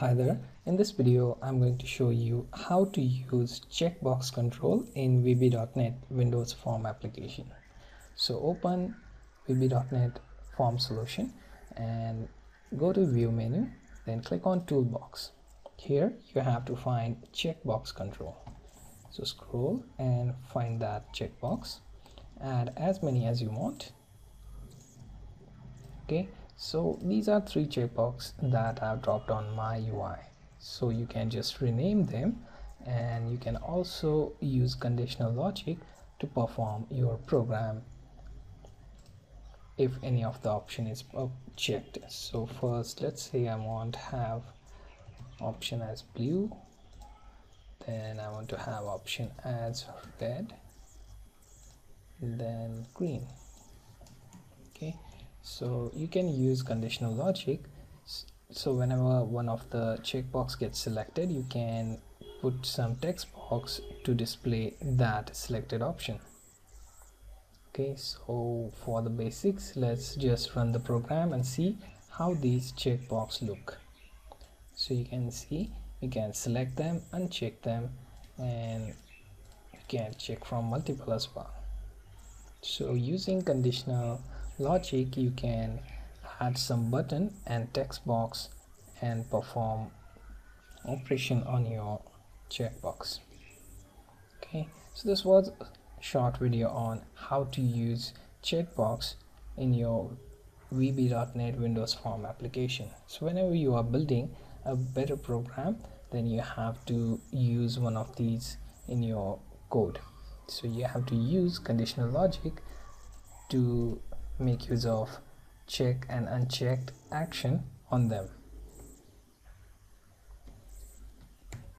Hi there, in this video I'm going to show you how to use checkbox control in VB.NET Windows Form application. So open VB.NET Form solution and go to view menu then click on toolbox. Here you have to find checkbox control. So scroll and find that checkbox. Add as many as you want. Okay, so these are three checkbox that I've dropped on my UI so you can just rename them and you can also use conditional logic to perform your program if any of the option is checked so first let's say I want to have option as blue then I want to have option as red then green so you can use conditional logic. So whenever one of the checkbox gets selected you can put some text box to display that selected option. Okay so for the basics let's just run the program and see how these checkbox look. So you can see you can select them uncheck them and you can check from multiple as well. So using conditional logic you can add some button and text box and perform operation on your checkbox. Okay so this was a short video on how to use checkbox in your VB.NET Windows Form application. So whenever you are building a better program then you have to use one of these in your code. So you have to use conditional logic to make use of. Check and unchecked action on them